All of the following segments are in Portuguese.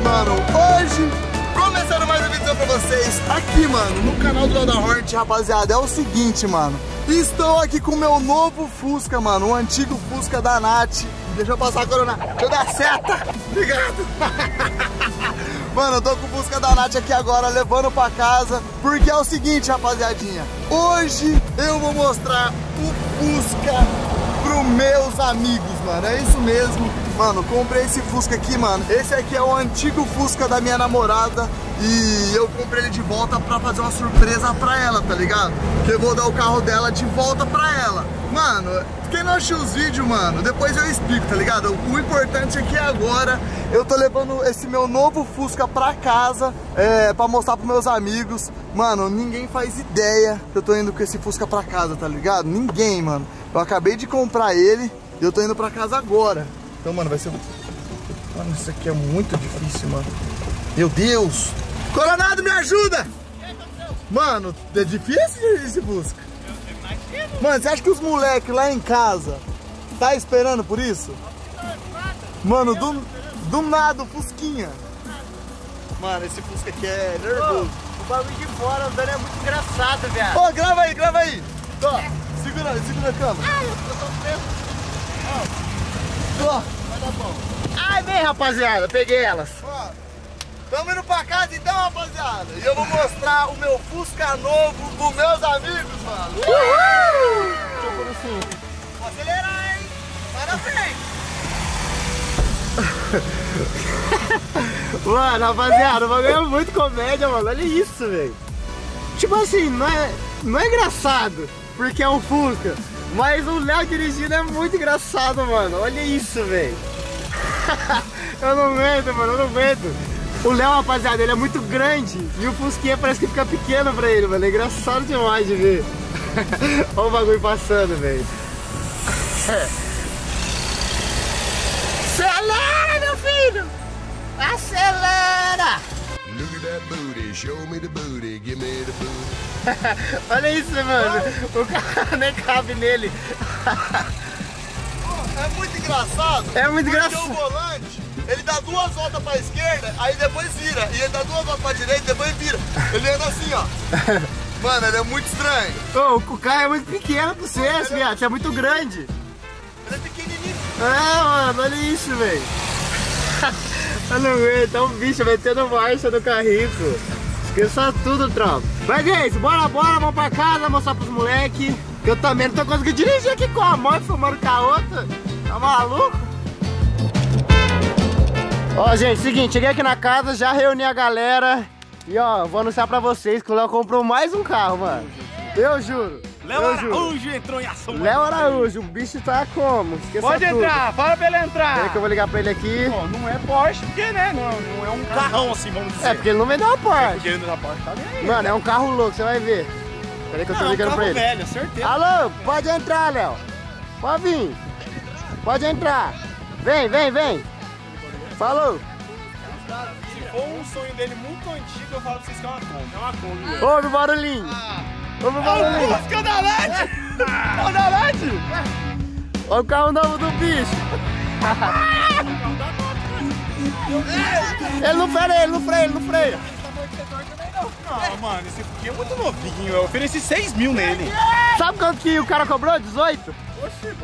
mano. Hoje, começando mais um vídeo pra vocês aqui, mano, no canal do Loda Hornet, rapaziada. É o seguinte, mano. Estou aqui com o meu novo Fusca, mano. O antigo Fusca da Nath. Deixa eu passar a corona. Deixa eu dar seta. Obrigado. Mano, eu tô com o Fusca da Nath aqui agora, levando pra casa. Porque é o seguinte, rapaziadinha. Hoje eu vou mostrar o Fusca pros meus amigos, mano. É isso mesmo. Mano, comprei esse Fusca aqui, mano. Esse aqui é o antigo Fusca da minha namorada. E eu comprei ele de volta pra fazer uma surpresa pra ela, tá ligado? Que eu vou dar o carro dela de volta pra ela. Mano, quem não assistiu os vídeos, mano, depois eu explico, tá ligado? O importante é que agora eu tô levando esse meu novo Fusca pra casa é, pra mostrar pros meus amigos. Mano, ninguém faz ideia que eu tô indo com esse Fusca pra casa, tá ligado? Ninguém, mano. Eu acabei de comprar ele e eu tô indo pra casa agora. Então, mano, vai ser... Mano, isso aqui é muito difícil, mano. Meu Deus! Coronado, me ajuda! Mano, é difícil esse Fusca. Mano, você acha que os moleques lá em casa tá esperando por isso? Mano, do, do nada, o Fusquinha. Mano, esse Fusca aqui é nervoso. O bagulho de fora andando é muito engraçado, viado. Ô, grava aí, grava aí. Ó, segura, segura a câmera. Ai, eu tô preso. Ó. Ai, vem, rapaziada, peguei elas. Ó, tamo indo pra casa então, rapaziada. E eu vou mostrar o meu Fusca novo pros meus amigos, mano. Uhul! Deixa eu assim. Vou acelerar, hein? Vai na frente. Mano, rapaziada, o bagulho é muito comédia, mano. Olha isso, velho. Tipo assim, não é, não é engraçado, porque é um Fusca. Mas o Léo dirigindo é muito engraçado, mano. Olha isso, velho. eu não aguento, mano, eu não aguento. O Léo, rapaziada, ele é muito grande e o Fusquinha parece que fica pequeno pra ele, mano. É engraçado demais de ver. Olha o bagulho passando, velho. Acelera, meu filho! Acelera! Olha isso, mano. O carro nem cabe nele. É muito engraçado. É muito porque engraçado. o volante, ele dá duas voltas pra esquerda, aí depois vira. E ele dá duas voltas pra direita, depois vira. Ele anda assim, ó. Mano, ele é muito estranho. Ô, o carro é muito pequeno pra você, viado. É muito grande. Ele é pequenininho. É, mano, olha isso, velho. Eu não aguento, é um bicho metendo marcha no carrinho. Esqueça tudo, tropa. Mas é isso, bora, bora, vamos pra casa mostrar pros moleque. Que eu também não tô conseguindo dirigir aqui com a mão e filmando com a outra. Tá maluco? Ó, gente, seguinte, cheguei aqui na casa, já reuni a galera. E ó, vou anunciar pra vocês que o Léo comprou mais um carro, mano. Eu juro. Léo. Araújo entrou em ação. Léo Araújo, o bicho tá como? Esqueça Pode tudo. entrar, fala pra ele Peraí entrar. que eu vou ligar pra ele aqui. Pô, não é Porsche, porque, né? Não, não é um carrão assim, vamos dizer. É, porque ele não vendeu uma Porsche. Porque ele da Porsche tá nem aí. Mano, é um carro louco, você vai ver. Peraí que eu tô Não, é um ligando carro pra ele. velho, certeza. Alô, pode entrar, Léo. Pode vir. Pode entrar. Vem, vem, vem. Falou. Se for um sonho dele muito antigo, eu falo pra vocês que é uma Kombi. É uma Kombi. Ouve o barulhinho. Ouve o barulhinho. Fusca é da LED! É o da LED! Olha o carro novo do bicho. ele não freia, ele não freia, ele não freia. Não, mano, esse aqui é muito novinho. Eu ofereci 6 mil nele. Sabe quanto que o cara cobrou? 18? Oxe,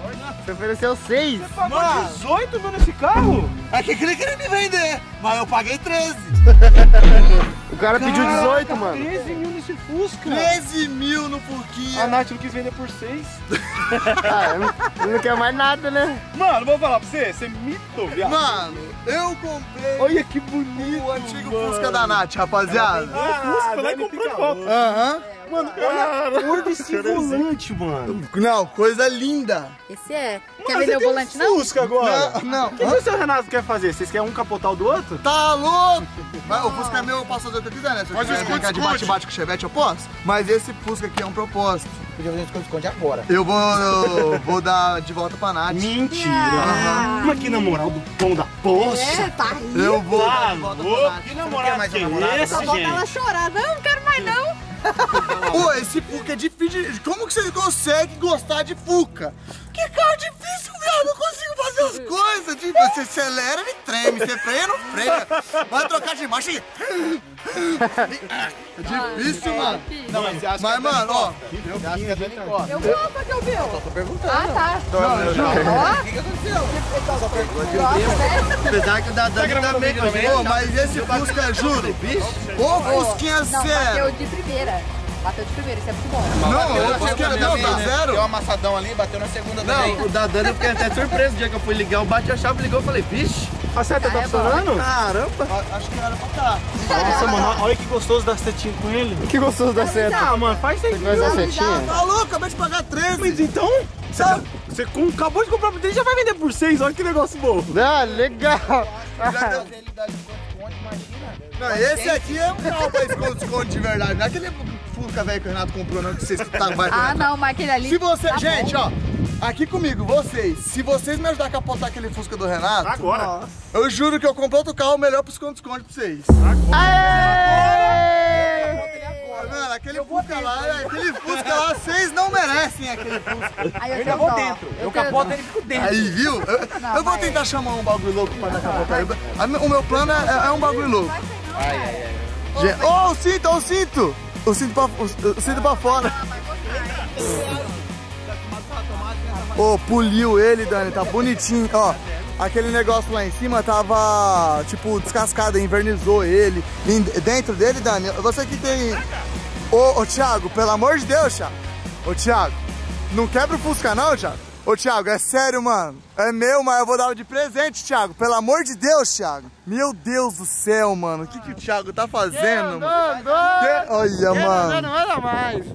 Você ofereceu 6. pagou Mano. 18 mil nesse carro? É que ele queria me vender, mas eu paguei 13. O cara pediu 18, mano. 13 mil nesse Fusca. 13 mil no A Furquinha. Nath não quis vender por 6. Ah, não, não quer mais nada, né? Mano, vou falar pra você, você é mito, viado. Mano, eu comprei Olha que bonito. o antigo mano. Fusca da Nath, rapaziada. Ah, Fusca, lá e comprou igual. Aham. Mano, olha a cor desse volante, mano. Não, coisa linda. Esse é. Quer Mano, vender você o tem um volante, não? Fusca agora. Não, não. O que, que o seu Renato quer fazer? Vocês querem um capotar o do outro? Tá louco? Mas o Fusca é meu, eu posso fazer o que eu quiser, né? Se eu o quiser brincar de bate-bate com o Chevette, eu posso. Mas esse Fusca aqui é um propósito. Podia fazer esconde, esconde agora. Eu vou, eu vou dar de volta pra Nath. Mentira. Mas que namoral do pão da poça. É, tá rindo. Eu vou Tá dar de volta pra? Nath. Que namorado mais que é esse, Só bota ela gente? chorar. Não, não quero mais não. Pô, esse Fuca é difícil. Como que você consegue gostar de Fuca? Que carro difícil, viado. Eu consigo Essas coisas, tipo, você acelera, ele treme, você freia, não freia. Vai trocar de marcha e... É difícil, mano. Não, mas você acha Mas, mano, ó, Você acha que a Dani gosta? Eu vou pra que eu vi. Tô perguntando. Ah, tá. Ó. Nossa, né? Apesar que o da Dani também, também. Pô, mas esse Fusca, juro, ô Fusquinha Não, zero. bateu de primeira. Bateu de primeira, isso é muito bom. Não, ô Fusquinha, não, tá Deu zero. um amassadão ali, bateu na segunda também. Não, o da Dani eu fiquei até surpreso. O dia que eu fui ligar, o bate a chave ligou e falei, vixe, A seta tá funcionando? caramba. Acho que era pra tá. Nossa, mano, olha que gostoso dar setinha com ele. Que gostoso da seta. Ah, mano, faz isso aí. Mas a setinha? Tá louco? Acabei de pagar 13. Mas então, Sabe? você com- acabou de comprar por dele, já vai vender por 6, olha que negócio bom. Ah, legal. Dá imagina. Não, esse aqui é um carro pra esconde-esconde de verdade. Não é aquele Fusca velho que o Renato comprou, não, que vocês tá, vai Ah, não, mas aquele ali. Se você, tá gente, bom. ó, aqui comigo, vocês, se vocês me ajudarem a capotar aquele Fusca do Renato, Agora. eu juro que eu compro outro carro melhor pro esconde-esconde pra vocês. Mano, aquele Fusca lá, aquele Fusca lá, vocês não merecem aquele Fusca. Aí eu, ainda tenho vou dó. dentro. Eu tenho capoto ele fico dentro. Aí, viu? Eu, Não, eu vou tentar chamar um bagulho louco pra dar capotar aí. A mi- O meu plano é, é um bagulho louco. Ai, ai, ai. Gente, Ô, o cinto, ô, o cinto! O cinto pra, o, cinto pra fora. Ô, poliu ele, Dani, tá bonitinho. Ó, aquele negócio lá em cima tava, tipo, descascado, invernizou ele. Dentro dele, Dani, você que tem... Ô, ô, Thiago, pelo amor de Deus, Thiago. Ô, Thiago, não quebra o Fusca não, Thiago. Ô, Thiago, é sério, mano. É meu, mas eu vou dar de presente, Thiago. Pelo amor de Deus, Thiago. Meu Deus do céu, mano. O que, que o Thiago tá fazendo? mano? Que- Olha, mano. Não era mais.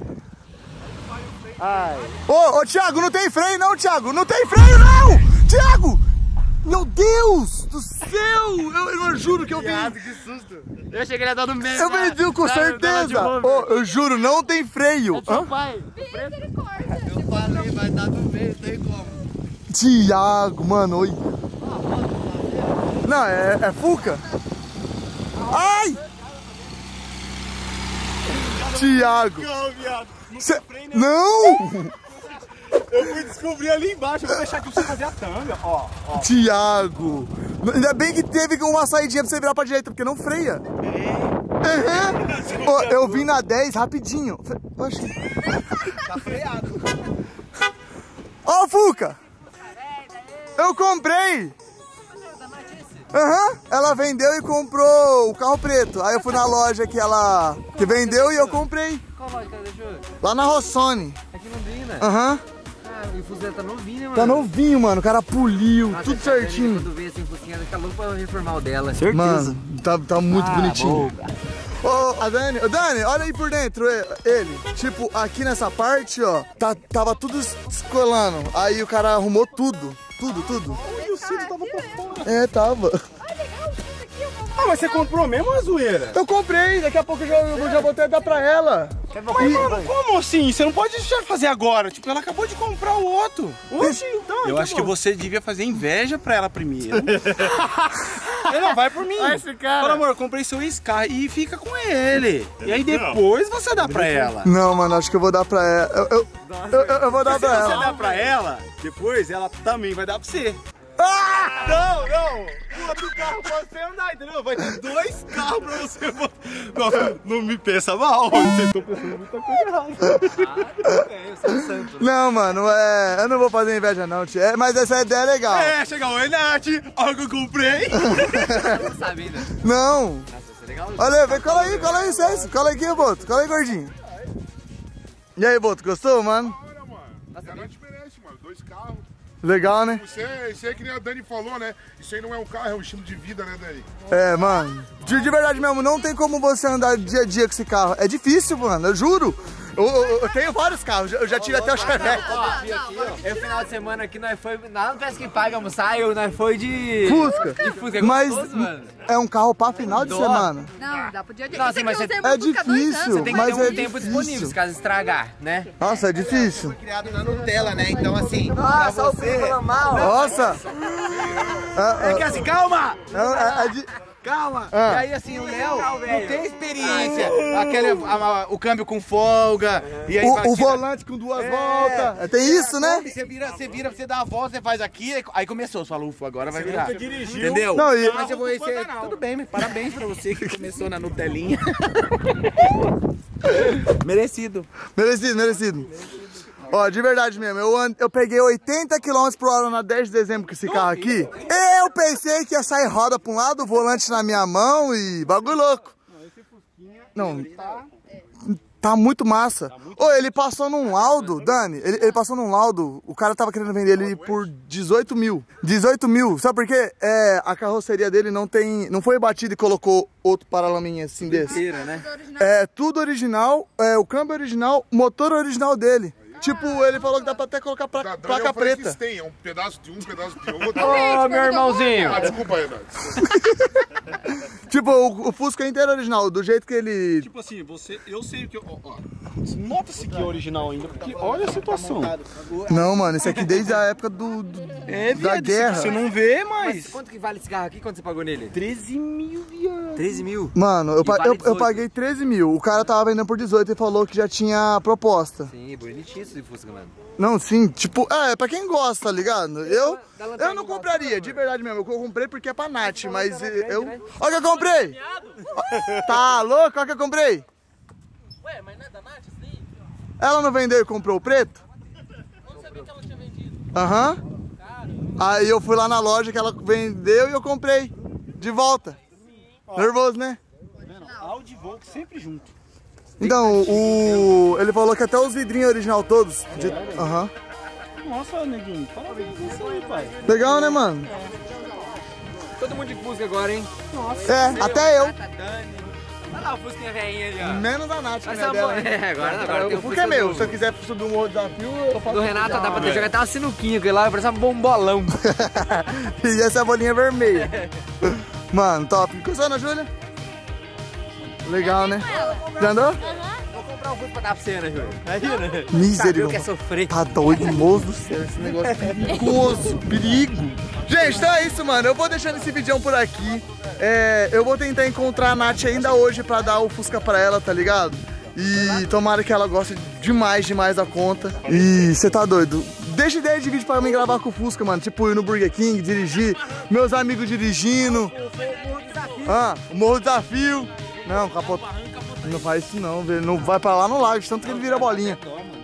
Ô, ô, Thiago, não tem freio não, Thiago. Não tem freio não! Thiago! Meu Deus do céu! Eu, eu juro que eu vendi. que susto. Eu achei que ele ia dar no meio. Eu vendi com certeza. Ô, eu juro, não tem freio. Hã? Pai, Misericórdia. eu falei, vai dar no meio. Thiago, mano, oi. Não, é, é Fuca. Ai! Thiago. Não, Cê... Eu fui descobrir ali embaixo, eu vou deixar aqui pra você fazer a tanga. Ó, ó. Thiago. Ainda bem que teve uma saidinha pra você virar pra direita, porque não freia. Uhum. Ô, eu vim na 10 rapidinho. Oxi. Tá freado. Ó, Fuca! Eu comprei! Aham, ela vendeu e comprou o carro preto. Aí eu fui na loja que ela que vendeu e eu comprei. Qual loja, cara? Deixa eu... Lá na Rossoni. Aqui em Londrina. Aham. Ah, e o Fuzil tá novinho, né, mano? Tá novinho, mano. O cara puliu, Nossa, tudo essa Dani, certinho. Quando vê assim, Fusquinha, fica louco pra reformar o dela. Mano, tá, tá muito Ah, bonitinho. boa. Ô, a Dani, ô, Dani, olha aí por dentro e- ele. Tipo, aqui nessa parte, ó, tá, tava tudo descolando. Aí o cara arrumou tudo. Tudo, tudo. E o cinto tava por fora. É, tava. Ah, mas você comprou mesmo a zoeira? Eu comprei, daqui a pouco eu já, eu já vou até dar pra ela. Mas, mano, como assim? Você não pode deixar fazer agora. Tipo, ela acabou de comprar o outro. Oxi, então. Eu tá acho que bom. você devia fazer inveja pra ela primeiro. Ele não vai por mim. Olha esse cara. Fala, amor, eu comprei seu Sky e fica com ele. E aí depois você dá pra ela. Não, mano, acho que eu vou dar pra ela. Eu, eu, eu, eu- vou dar Se pra você ela. dá pra ela, depois ela também vai dar pra você. Ah! Não, não. O outro carro pode ser andar, entendeu? Vai ter dois carros pra você. Não, não me pensa mal. Vocês estão pensando muita coisa errada. É, eu sou santo. Não, mano, é. Eu não vou fazer inveja, não, tio. É, mas essa ideia é legal. É, chega o Nath, olha o que eu comprei. Não sabe ainda. Não. Nossa, vai ser legal. Olha, vem, cola aí, cola aí, César. Cola aqui, Boto. Cola aí, gordinho. E aí, Boto, gostou, mano? Olha, mano. Já não te merece, mano. Dois carros. Legal, né? Isso é, isso é que nem a Dani falou, né? Isso aí não é um carro, é um estilo de vida, né, Dani? É, mano. De, de verdade mesmo, não tem como você andar dia a dia com esse carro. É difícil, mano, eu juro. Eu, eu- eu tenho vários carros, eu já tive até o Chevette. Eu, final de semana aqui, nós foi lá no Pesca que Paga almoçar, eu, nós foi de... Fusca. De Fusca, é Mas gostoso, mano. é um carro pra final de Dó. semana. Não, dá pro dia dia. Nossa, aqui mas eu você- É dois difícil, anos. Você tem que mas ter um é tempo difícil. disponível, se caso estragar, né? Nossa, é difícil. Criado na Nutella, né? Então assim, falando mal. Nossa. É que assim, calma! É, é- é di- Calma. Ah. E aí, assim, o Léo não tem experiência. Aquele, a- a- o câmbio com folga. E aí O, o que- volante com duas É. voltas. Tem isso, né? Você vira, você vira, você dá a volta, você faz aqui, aí- aí começou, você fala, ufa, agora vai virar. dirigiu Entendeu? Não, e- Mas eu vou tudo bem, parabéns pra você que começou na Nutelinha. Merecido. Merecido, merecido. Ó, de verdade mesmo, eu, an- eu peguei 80 km por hora na 10 de dezembro com esse carro aqui. Eu pensei que ia sair roda pra um lado, volante na minha mão e bagulho louco. Não, tá muito massa. Ô, ele passou num laudo, Dani, ele, ele passou num laudo, o cara tava querendo vender ele por 18 mil. 18 mil, sabe por quê? É, a carroceria dele não tem, não foi batida e colocou outro paralaminha assim desse. né? É tudo original, é o câmbio original, motor original dele. Tipo, ele falou que dá pra até colocar pra, placa é o preta. Frankenstein, é um pedaço de um, pedaço de outro. Ô, meu irmãozinho. Ah, desculpa aí. Tipo, o, o Fusca inteiro original, do jeito que ele. Tipo assim, você, eu sei o que eu. Ó, ó. Nota-se que é original ainda, porque olha a situação. Não, mano, isso aqui desde a época do. do- É, da viado, guerra. Você não vê, mas. Quanto que vale esse carro aqui? Quanto você pagou nele? 13 mil, viado. 13 mil. Mano, eu, vale eu, eu 18. paguei 13 mil. O cara tava vendendo por 18 e falou que já tinha proposta. Sim, bonitinho esse Fusca, mano. Não, sim, tipo, é, pra quem gosta, tá ligado? Eu, eu não compraria, de verdade mesmo. Eu comprei porque é pra Nath, mas eu. Olha o que eu comprei! Tá louco? Olha o que eu comprei! Ué, mas não é da Nath daí? Ela não vendeu e comprou o preto? Eu não sabia que ela tinha vendido. Aham. Aí eu fui lá na loja que ela vendeu e eu comprei. De volta. Nervoso, né? Audi e Volks sempre junto. Então, o. Ele falou que até os vidrinhos original todos. de- Aham. Nossa, neguinho, parabéns isso aí, pai. Legal, né, mano? Todo mundo de Fusca agora, hein? É, até eu. Olha lá o Fusquinha velhinha ali, ó. Menos a Nath, que Mas não é tá dela. bom. É, agora, agora tem O o Fusca é Fusca meu. do- Se eu quiser subir um outro desafio, eu faço. Do Renato dá pra ter jogar até uma sinuquinha, que lá parece um bombolão. e essa é a bolinha vermelha. Mano, top. Gostou, Ana Júlia? Legal, né? Já andou? Vou comprar um pra dar pra você, né, Júlio? Sabe o Misericórdia. que é sofrer? Tá doido, moço do céu, esse negócio é perigoso, perigo. Gente, então é isso, mano. Eu vou deixando esse vídeo por aqui. É, eu vou tentar encontrar a Nath ainda hoje pra dar o Fusca pra ela, tá ligado? E tomara que ela goste demais, demais da conta. E você tá doido? Deixa ideia de vídeo pra mim gravar com o Fusca, mano. Tipo, ir no Burger King, dirigir, meus amigos dirigindo. Ah, o Morro Desafio. Não, capota. Não faz isso não, velho. Não vai pra lá no lago, tanto que ele vira bolinha.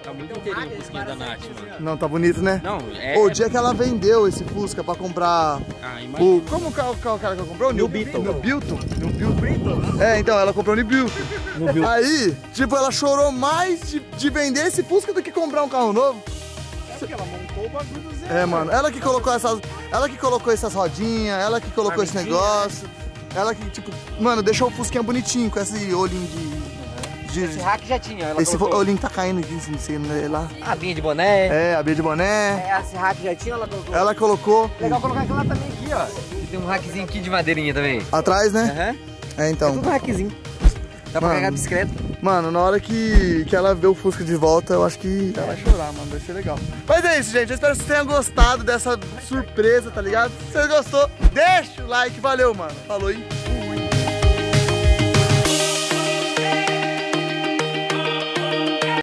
Tá muito inteirinho o Fusquinha da Nath, mano. Não, tá bonito, né? Não, é. O dia que ela vendeu esse Fusca pra comprar Ah, imagina. o... Como é o, qual o cara que ela comprou? New Beetle. New Beetle? New Beetle. É, então, ela comprou o New Beetle. Aí, tipo, ela chorou mais de, de vender esse Fusca do que comprar um carro novo. Porque ela montou o bagulho do zero. É, mano, ela que colocou essas... Ela que colocou essas rodinhas, ela que colocou esse negócio. Ela que, tipo, mano, deixou o Fusquinha bonitinho com esse olhinho de... Esse de hack já tinha. Ela esse colocou olhinho tá caindo aqui, não sei, né, lá. a binha de boné. É, a Bia de boné. É, esse hack já tinha, ela colocou. Ela colocou Legal colocar aquilo lá também aqui, ó. E tem um hackzinho aqui de madeirinha também. atrás, né? Aham. É, então. Tudo hackzinho. Dá pra Mano. carregar a bicicleta. Mano, na hora que, que ela vê o Fusca de volta, eu acho que ela vai chorar, mano. Vai ser legal. Mas é isso, gente. Eu espero que vocês tenham gostado dessa surpresa, tá ligado? Se você gostou, deixa o like. Valeu, mano. Falou aí.